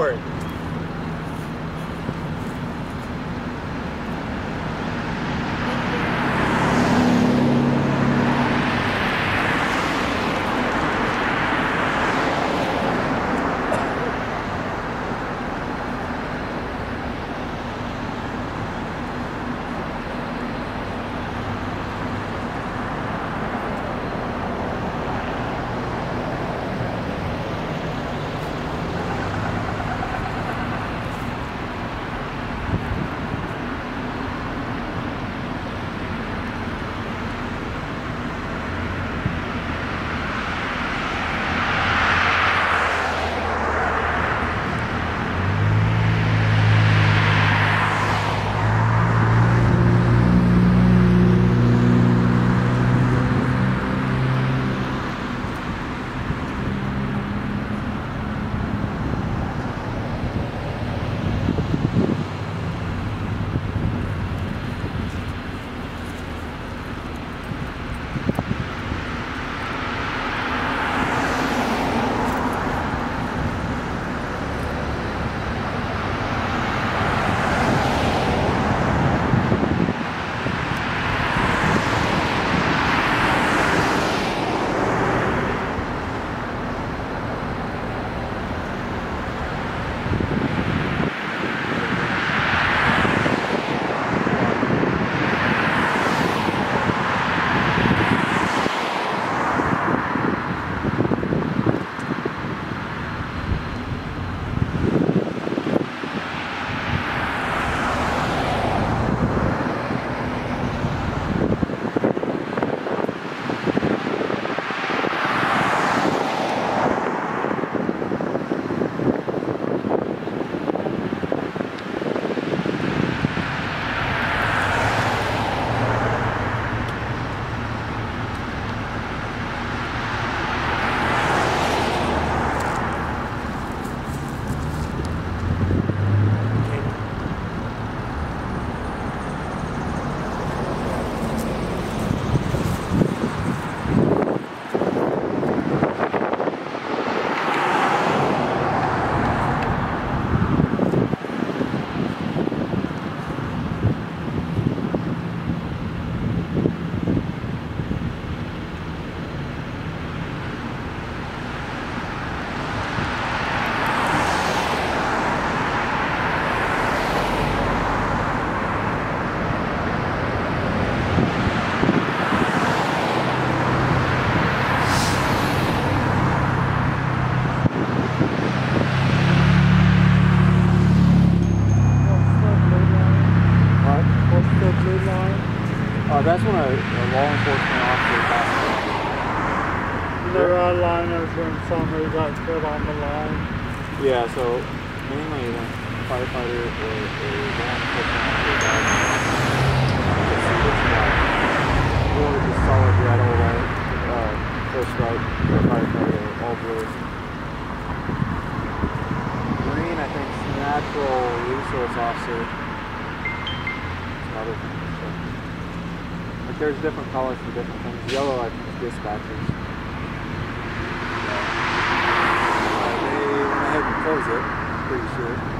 Go somebody got killed on the line. Yeah, so mainly when a firefighter or a black. Or just solid red or white, uh, first right, firefighter, all blue. Green, I think, is natural resource officer. Another thing. Like there's different colors for different things. Yellow, I think, is dispatchers. Uh, they and closed it, pretty sure.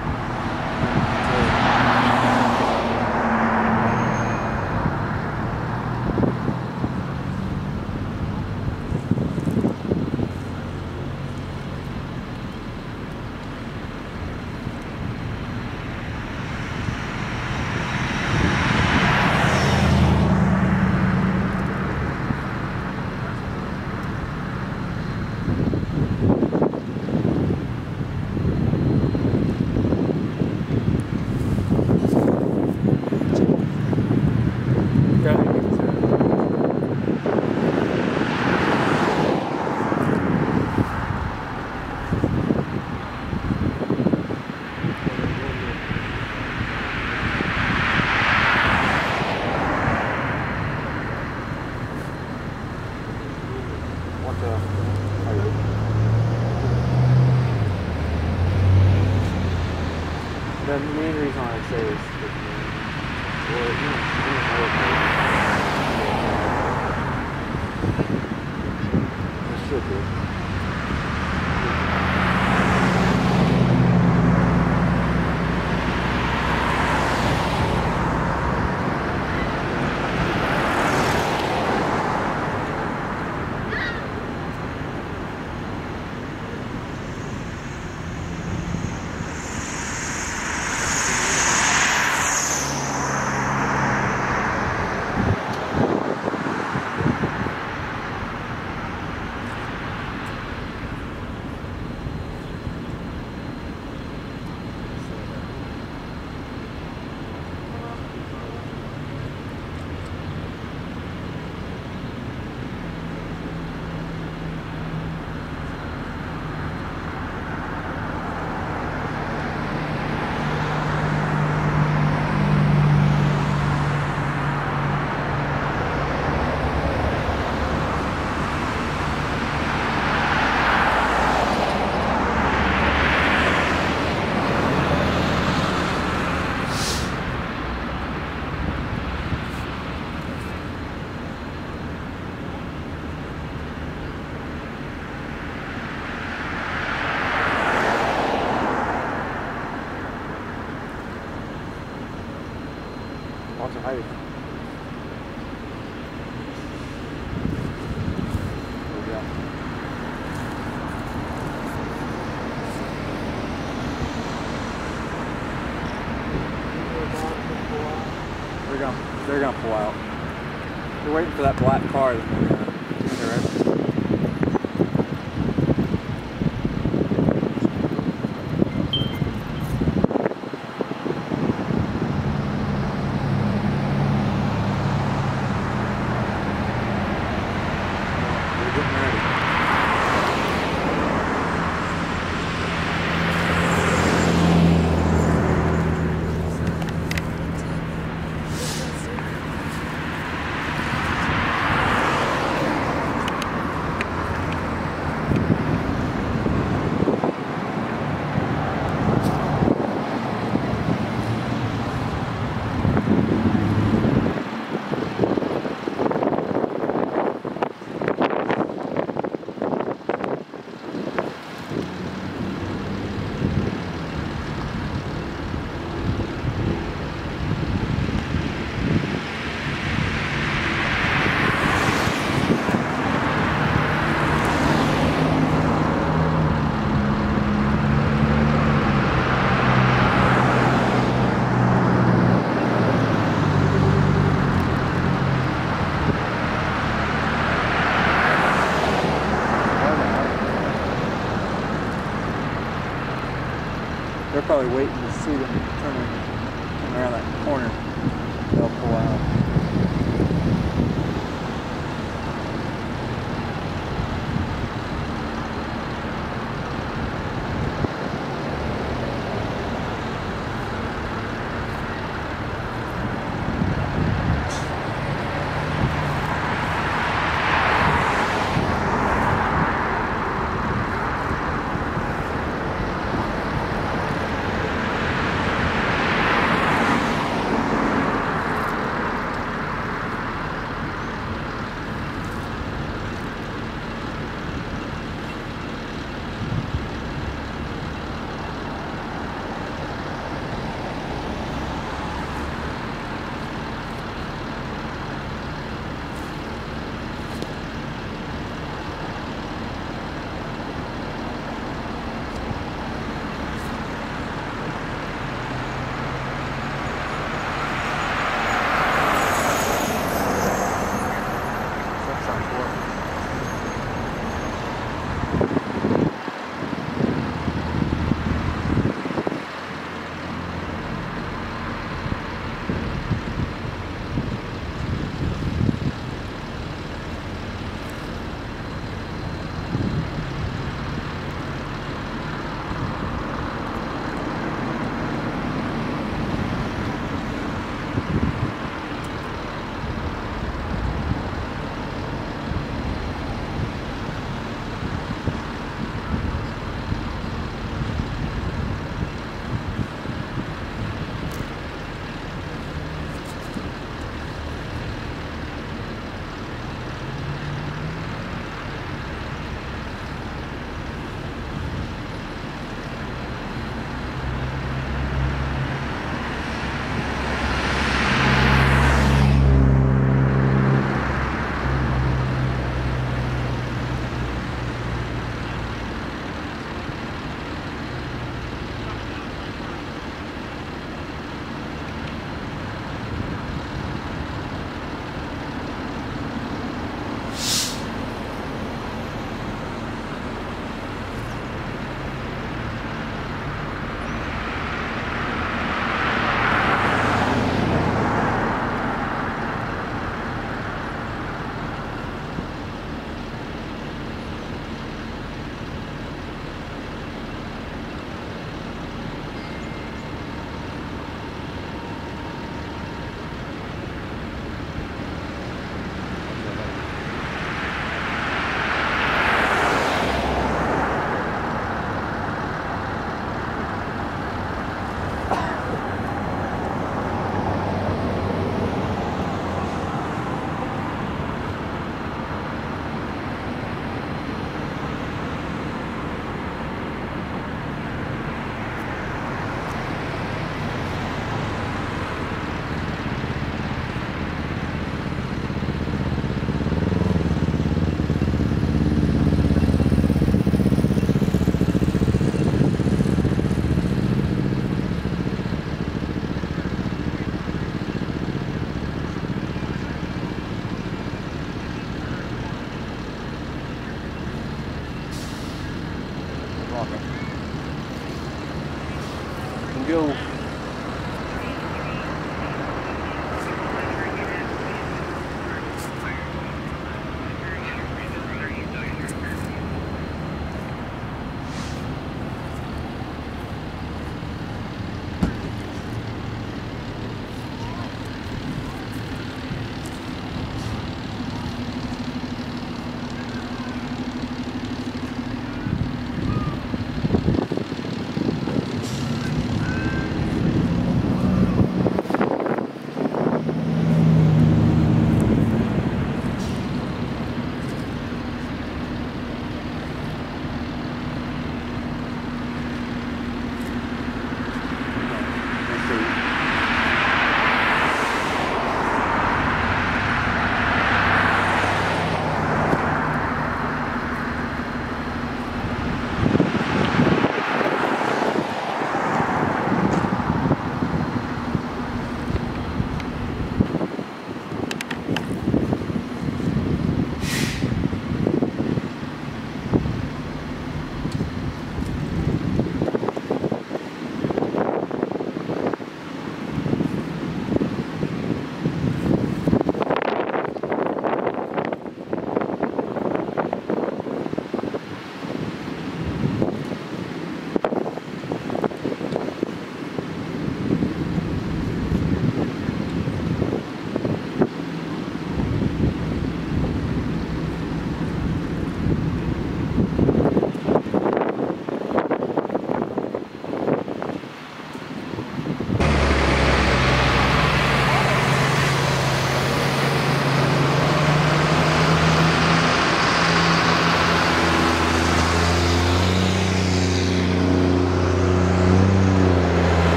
Gonna, they're gonna pull out. They're waiting for that black car. Then they're gonna turn their exit. They're getting ready. They're probably waiting to see them turn around that corner. They'll pull out.